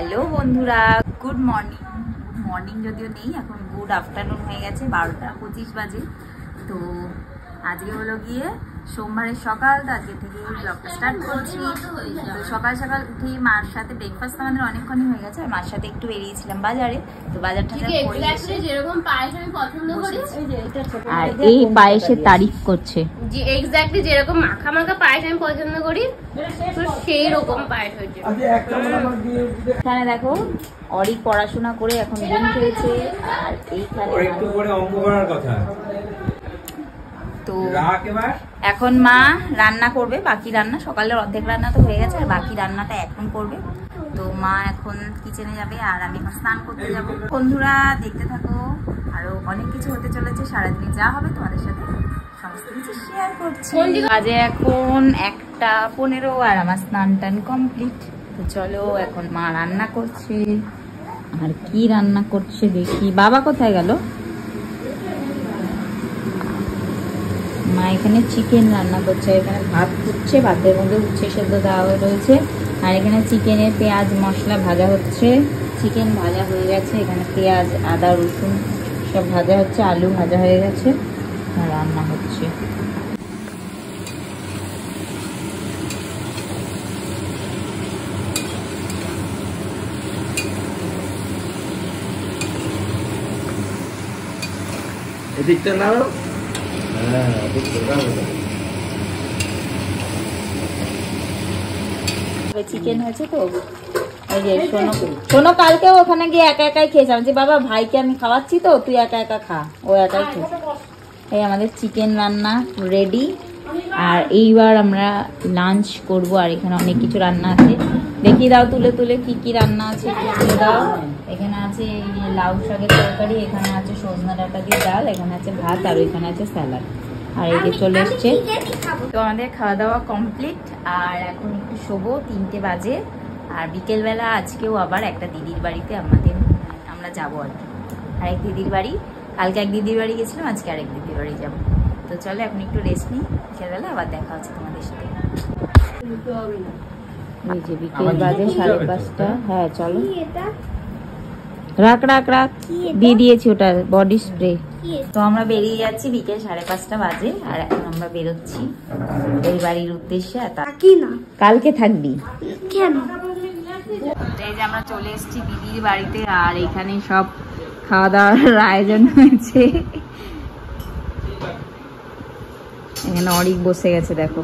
Hello বন্ধুরা good morning morning যদিও নেই, এখন গুড আফটারনুন হয়ে গেছে, বারোটা পঁচিশ বাজে। তো আজকে হলো গিয়ে সোমবারের সকাল তো আজকে থেকে ব্লগটা স্টার্ট করছি। তো সকাল সকাল উঠেই মার সাথে ব্রেকফাস্ট আমাদের অনেকক্ষণই হয়ে গেছে আর মার সাথে একটু বেরিয়েছিলাম বাজারে। তো বাজারটা ঠিক এক্স্যাক্টলি যেরকম পায়েস আমি পছন্দ করি আর এই পায়েসের তারিফ করছে। যে এক্স্যাক্টলি যেরকম মাখা মাখা পায়েস আমি পছন্দ করি তো সেই রকম পায়েস হয়েছে। এখানে দেখো অরিক পড়াশোনা করে এখন ডিম খেয়েছে আর এইখানে একটু পরে অঙ্ক করার কথা। তো রাখ এবার। এখন মা রান্না করবে বাকি রান্না সকালের অর্ধেক রান্না তো হয়ে গেছে আর বাকি রান্নাটা এখন করবে। তো মা এখন কিচেনে যাবে আর আমি এখন স্নান করতে যাব। বন্ধুরা দেখতে থাকো আরও অনেক কিছু হতে চলেছে সারাদিনে যা হবে তোমাদের সাথে সমস্ত কিছু শেয়ার করছি। আজে এখন একটা পনেরো আর আমার স্নান টান কমপ্লিট তো চলো এখন মা রান্না করছে। আর কি রান্না করছে দেখি। বাবা কোথায় গেল? মা এখানে চিকেন রান্না করছে, এখানে ভাত ফুটছে, ভাতের মধ্যে উচ্ছে সেদ্ধ দেওয়া রয়েছে। আর এখানে চিকেনের পেঁয়াজ মশলা ভাজা হচ্ছে। চিকেন ভাজা হয়ে গেছে, এখানে পেঁয়াজ, আদা, রসুন সব ভাজা হচ্ছে, আলু ভাজা হয়ে গেছে, আর রান্না হচ্ছে। এদিকটা নাও। চিকেন হয়েছে তো। এই যে শোনো কালকেও ওখানে গিয়ে একা একাই খেয়েছিলাম। যে বাবা ভাইকে আমি খাওয়াচ্ছি তো তুই একা একা খা ও একাই খেয়েছে। এই আমাদের চিকেন রান্না রেডি আর এইবার আমরা লাঞ্চ করব আর এখানে অনেক কিছু রান্না আছে। দেখিয়ে দাও তুলে তুলে কি কি রান্না আছে দাও। এখানে আছে লাউ শাকের তরকারি এখানে আছে সজনা ডাটা দিয়ে ডাল এখানে আছে ভাত আর এখানে আছে স্যালাড। আর এই যে চলে এসছে। তো আমাদের খাওয়া দাওয়া কমপ্লিট আর এখন একটু শোবো তিনটে বাজে। আর বিকেলবেলা আজকেও আবার একটা দিদির বাড়িতে আমাদের আমরা যাব আর কি। আরেক দিদির বাড়ি কালকে এক দিদির বাড়ি গেছিলাম আজকে আরেক দিদির বাড়ি যাব। তো চলো এখন একটু রেস্ট নিই বিকেলবেলা আবার দেখা হচ্ছে তোমাদের সাথে। এই যে বিকেল বাজে সাড়ে পাঁচটা। হ্যাঁ চলো। রাখ রাখ রাখ। দিয়ে দিয়েছি ওটা বডি স্প্রে তো আমরা বেরিয়ে যাচ্ছি বিকেল সাড়ে পাঁচটা বাজে আর এখন আমরা বেরোচ্ছি ওই বাড়ির উদ্দেশ্যে কালকে থাকবি। কেন? এই যে আমরা চলে এসেছি দিদির বাড়িতে আর এখানে সব খাওয়া দাওয়ার আয়োজন হয়েছে। এখানে অরিক বসে গেছে দেখো।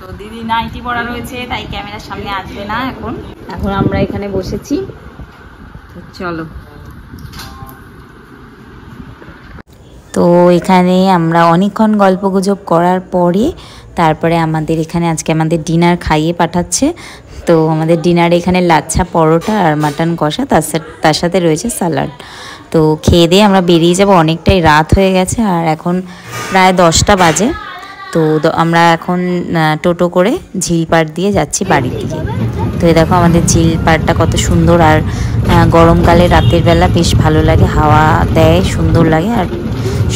তো দিদি নাইটি পড়া রয়েছে তাই ক্যামেরার সামনে আসবে না এখন। এখন আমরা এখানে বসেছি। চলো। তো এখানে আমরা অনেকক্ষণ গল্পগুজব করার পরে তারপরে আমাদের এখানে আজকে আমাদের ডিনার খাইয়ে পাঠাচ্ছে। তো আমাদের ডিনারে এখানে লাচ্ছা পরোটা আর মাটন কষা, তার তার সাথে রয়েছে স্যালাড তো খেয়ে দিয়ে আমরা বেরিয়ে যাব, অনেকটাই রাত হয়ে গেছে আর এখন প্রায় দশটা বাজে। তো আমরা এখন টোটো করে ঝিলপাড় দিয়ে যাচ্ছি বাড়ির দিকে। তো এই দেখো আমাদের ঝিল পাড়টা কত সুন্দর আর গরমকালে রাতের বেলা বেশ ভালো লাগে হাওয়া দেয় সুন্দর লাগে আর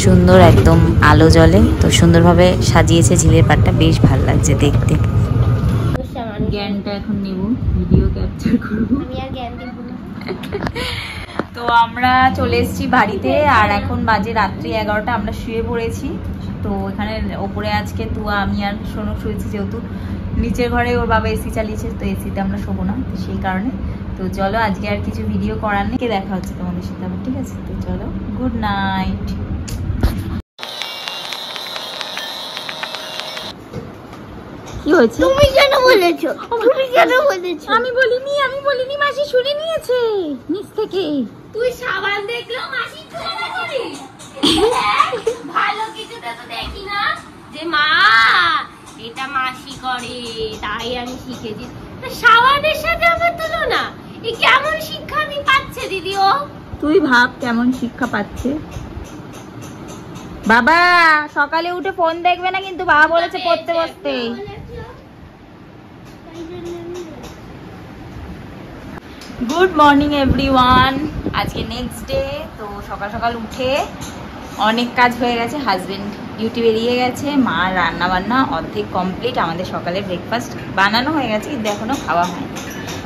সুন্দর একদম আলো জ্বলে। তো সুন্দরভাবে সাজিয়েছে ঝিলের পাড়টা বেশ ভালো লাগছে দেখতে। জ্ঞানটা এখন নেব ভিডিও ক্যাপচার করব। আমি আর জ্ঞান দিব না। তো আমরা চলে এসেছি বাড়িতে আর এখন বাজে রাত্রি এগারোটা আমরা শুয়ে পড়েছি। তো এখানে ওপরে আজকে তুয়া আমি আর সোনু শুয়েছি যেহেতু। নিচের ঘরে ওর বাবা এসি চালিয়েছে তো এসিতে আমরা শোবো না তো সেই কারণে। তো চলো আজকে আর কিছু ভিডিও করার নেই। দেখা হচ্ছে তোমাদের সাথে আবার ঠিক আছে? তো চলো গুড নাইট কি হয়েছে? তুমি কেন বলেছ? তুমি কেন বলেছ? আমি বলিনি আমি বলিনি মাসি শুনে নিয়েছে নিচ থেকে। তুই সাবান দেখলেও মাসি তুলনা করিস ভালো কিছুটা তো দেখি না। যে মা এটা মাসি করে তাই আমি শিখেছি। সাবানের সাথে আমার তুলনা এ কেমন শিক্ষা আমি পাচ্ছে দিদি ও? তুই ভাব কেমন শিক্ষা পাচ্ছে। বাবা সকালে উঠে ফোন দেখবে না কিন্তু বাবা বলেছে পড়তে বসতে। গুড মর্নিং এভরিওয়ান আজকে নেক্সট ডে তো সকাল সকাল উঠে অনেক কাজ হয়ে গেছে হাজবেন্ড ডিউটি বেরিয়ে গেছে, মা রান্না বান্না অর্ধেক কমপ্লিট আমাদের সকালে ব্রেকফাস্ট বানানো হয়ে গেছে, কিন্তু এখনও খাওয়া হয়নি।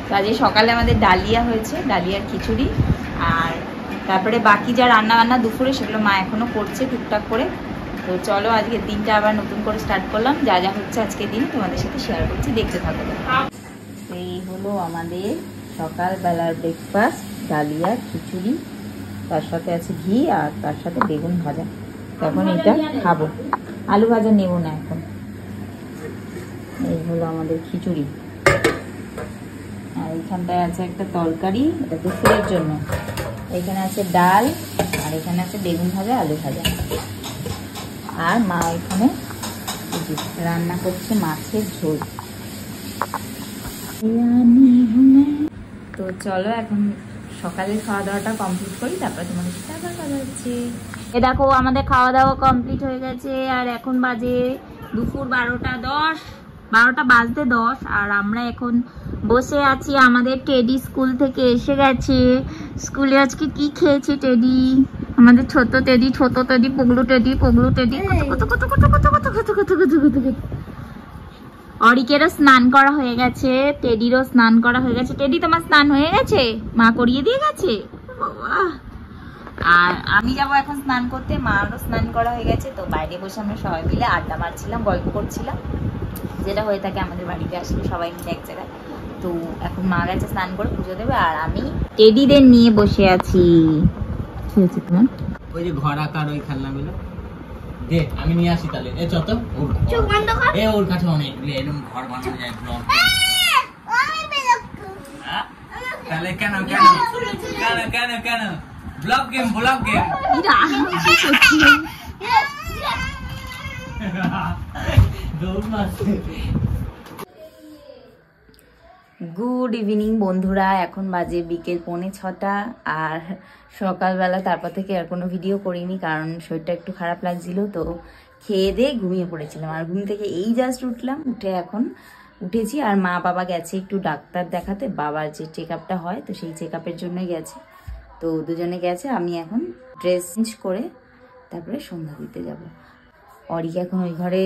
তো আজকে সকালে আমাদের ডালিয়া হয়েছে, ডালিয়ার খিচুড়ি, আর তারপরে বাকি যা রান্না বান্না দুপুরে সেগুলো মা এখনও করছে টুকটাক করে। তো চলো আজকের দিনটা আবার নতুন করে স্টার্ট করলাম, যা যা হচ্ছে আজকের দিন তোমাদের সাথে শেয়ার করছি, দেখতে থাকো। এই হলো আমাদের সকালবেলার ব্রেকফাস্ট ডালিয়া, খিচুড়ি, তার সাথে আছে ঘি আর তার সাথে বেগুন ভাজা। তখন এটা খাব। আলু ভাজা নেব না এখন। এই হলো আমাদের খিচুড়ি। আর এখানটায় আছে একটা তরকারি, এটা দুপুরের জন্য। এখানে আছে ডাল, আর এখানে আছে বেগুন ভাজা, আলু ভাজা। আর মা এখানে রান্না করছে মাছের ঝোল। তো চলো এখন সকালে খাওয়া দাওয়াটা কমপ্লিট করি, তারপরে তোমাদের সাথে আবার কথা হচ্ছে। এ দেখো আমাদের খাওয়া দাওয়া কমপ্লিট হয়ে গেছে আর এখন বাজে দুপুর বারোটা দশ বারোটা বাজতে দশ আর আমরা এখন বসে আছি আমাদের টেডি স্কুল থেকে এসে গেছে স্কুলে আজকে কি খেয়েছে টেডি আমাদের ছোট টেডি ছোট teddy Poglu teddy Poglu teddy অরিকেরও স্নান করা হয়ে গেছে টেডিরও স্নান করা হয়ে গেছে টেডি তোমার স্নান হয়ে গেছে মা করিয়ে দিয়ে গেছে বাবা। আর আমি যাব এখন স্নান করতে মারও স্নান করা হয়ে গেছে তো বাইরে বসে আমরা সবাই মিলে আড্ডা মারছিলাম গল্প করছিলাম যেটা হয়ে থাকে আমাদের বাড়িতে আসলে সবাই মিলে এক জায়গায় তো এখন মা গেছে স্নান করে পুজো দেবে আর আমি টেডিদের নিয়ে বসে আছি কি হয়েছে তোমার ওই যে ঘর আকার ওই খেলনাগুলো দে আমি নিয়ে আসি তাহলে এ চত ওর ঘর। চোখ বন্ধ কর এ ওর কাছে অনেকগুলো এরকম ঘর বানানো যায় ব্লক তাহলে কেন কেন কেন কেন কেন গেম গেম গুড ইভিনিং বন্ধুরা। এখন বাজে বিকেল পৌনে ছটা, আর সকালবেলা তারপর থেকে আর কোনো ভিডিও করিনি, কারণ শরীরটা একটু খারাপ লাগছিল, তো খেয়ে দিয়ে ঘুমিয়ে পড়েছিলাম। আর ঘুম থেকে এই জাস্ট উঠলাম, উঠে এখন উঠেছি, আর মা বাবা গেছে একটু ডাক্তার দেখাতে, বাবার যে চেক হয়, তো সেই চেক আপের জন্যই গেছে। তো দুজনে গেছে আমি এখন ড্রেস চেঞ্জ করে তারপরে সন্ধ্যা দিতে যাব। অরিক এখন ওই ঘরে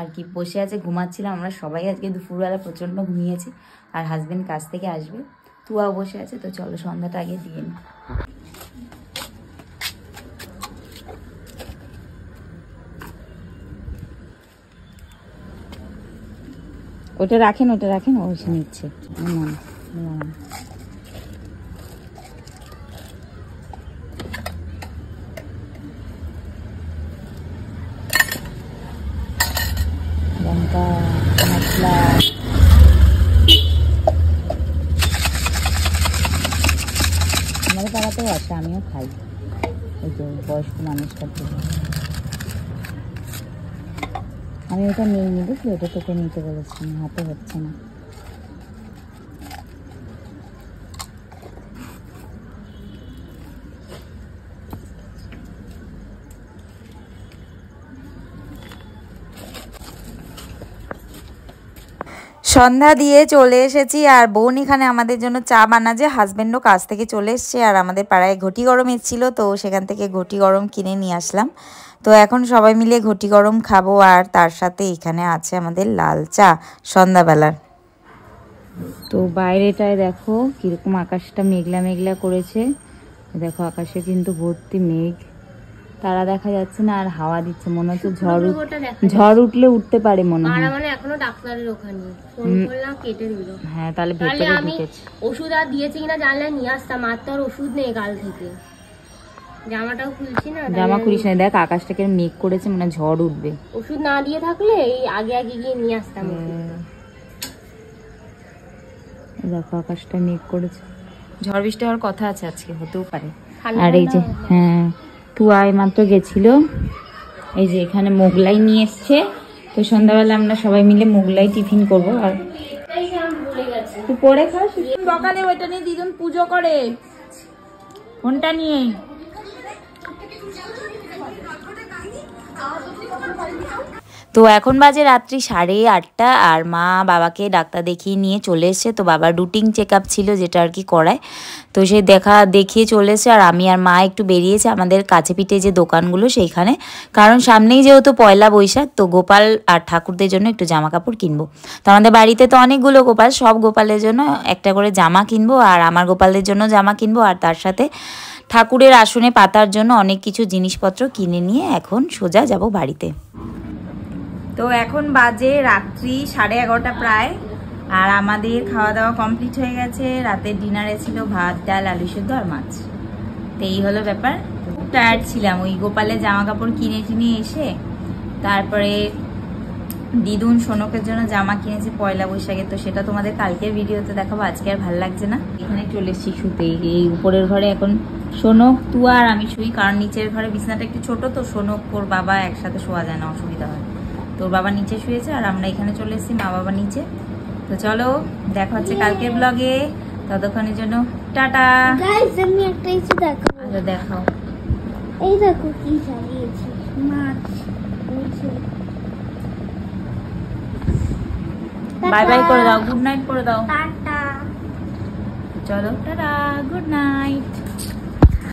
আর কি বসে আছে ঘুমাচ্ছিলাম আমরা সবাই আজকে দুপুরবেলা প্রচণ্ড ঘুমিয়েছি আর হাজবেন্ড কাজ থেকে আসবে। তুয়াও বসে আছে তো চলো সন্ধ্যাটা আগে দিয়ে নি। ওটা রাখেন ওটা রাখেন ও এসে নিচ্ছে। না, মানুষ আমি এটা নিয়ে নিই বুঝলি এটা তোকে নিতে বলেছি হাতে হচ্ছে না। সন্ধ্যা দিয়ে চলে এসেছি আর বোন এখানে আমাদের জন্য চা বানাচ্ছে হাজবেন্ডও কাজ থেকে চলে এসছে আর আমাদের পাড়ায় ঘটি গরম এসেছিল, তো সেখান থেকে ঘটি গরম কিনে নিয়ে আসলাম। তো এখন সবাই মিলে ঘটি গরম খাব আর তার সাথে এখানে আছে আমাদের লাল চা সন্ধ্যাবেলার। তো বাইরেটায় দেখো কীরকম আকাশটা মেঘলা মেঘলা করেছে। দেখো আকাশে কিন্তু ভর্তি মেঘ। তারা দেখা যাচ্ছে না আর হাওয়া দিচ্ছে মনে হচ্ছে ঝড় ঝড় উঠলে উঠতে পারে মনে হয়। মানে এখনও ডাক্তারের ওখানে। ফোন করলাম কেটে দিল। হ্যাঁ তাহলে তাহলে ভেতরে ঢুকেছে। ওষুধ আর দিয়েছে কিনা জানলে নিয়ে আসতাম আর তো আর ওষুধ নেই কাল থেকে। জামাটাও খুলছি না জামা খুলিস না দেখ আকাশটাকে মেঘ করেছে মানে ঝড় উঠবে। ওষুধ না দিয়ে থাকলে এই আগে আগে গিয়ে নিয়ে আসতাম দেখো আকাশটা মেঘ করেছে। ঝড় বৃষ্টি হওয়ার কথা আছে আজকে হতেও পারে। আর এই যে হ্যাঁ। তুয়া মাত্র গেছিল। এই যে এখানে মোগলাই নিয়ে এসছে। তো সন্ধ্যাবেলা আমরা সবাই মিলে মোগলাই টিফিন করব। আর তুই পরে খাস সকালে ওইটা নিয়ে দিদুন পুজো করে। ফোনটা নিয়ে। তো এখন বাজে রাত্রি সাড়ে আটটা আর মা বাবাকে ডাক্তার দেখিয়ে নিয়ে চলে এসছে। তো বাবার রুটিন চেক আপ ছিল যেটা আর কি করায়। তো সে দেখা দেখিয়ে চলে এসছে আর আমি আর মা একটু বেরিয়েছে আমাদের কাছে পিঠে যে দোকানগুলো সেইখানে। কারণ সামনেই যেহেতু পয়লা বৈশাখ, তো গোপাল আর ঠাকুরদের জন্য একটু জামা কাপড় কিনবো। তো আমাদের বাড়িতে তো অনেকগুলো গোপাল, সব গোপালের জন্য একটা করে জামা কিনবো আর আমার গোপালদের জন্য জামা কিনবো। আর তার সাথে ঠাকুরের আসনে পাতার জন্য অনেক কিছু জিনিসপত্র কিনে নিয়ে এখন সোজা যাব বাড়িতে। তো এখন বাজে রাত্রি সাড়ে এগারোটা প্রায়, আর আমাদের খাওয়া দাওয়া কমপ্লিট হয়ে গেছে। রাতের ডিনারে ছিল ভাত, ডাল, আলু সেদ্ধ আর মাছ। তো এই হলো ব্যাপার। খুব টায়ার্ড ছিলাম। ওই গোপালের জামা কাপড় কিনে টিনে এসে, তারপরে দিদুন সোনকের জন্য জামা কিনেছি পয়লা বৈশাখে। তো সেটা তোমাদের কালকের ভিডিওতে দেখাবো। আজকে আর ভালো লাগছে না। এখানে চলে এসেছি শুতে। এই উপরের ঘরে এখন সোনক, তুয়া আর আমি শুই। কারণ নিচের ঘরে বিছানাটা একটু ছোট, তো সোনক, ওর বাবা একসাথে শোয়া যায় না, অসুবিধা হয়। তোর বাবা নিচে শুয়েছে আর আমরা এখানে চলে এসেছি মা বাবা নিচে। তো চলো দেখা হচ্ছে কালকের ব্লগে ততক্ষণের জন্য টাটা। গাইস আমি একটা কিছু দেখো আচ্ছা দেখাও। এই দেখো কি চালিয়েছি। মাছ। বাই বাই করে দাও গুড নাইট করে দাও। টাটা। চলো টাটা গুড নাইট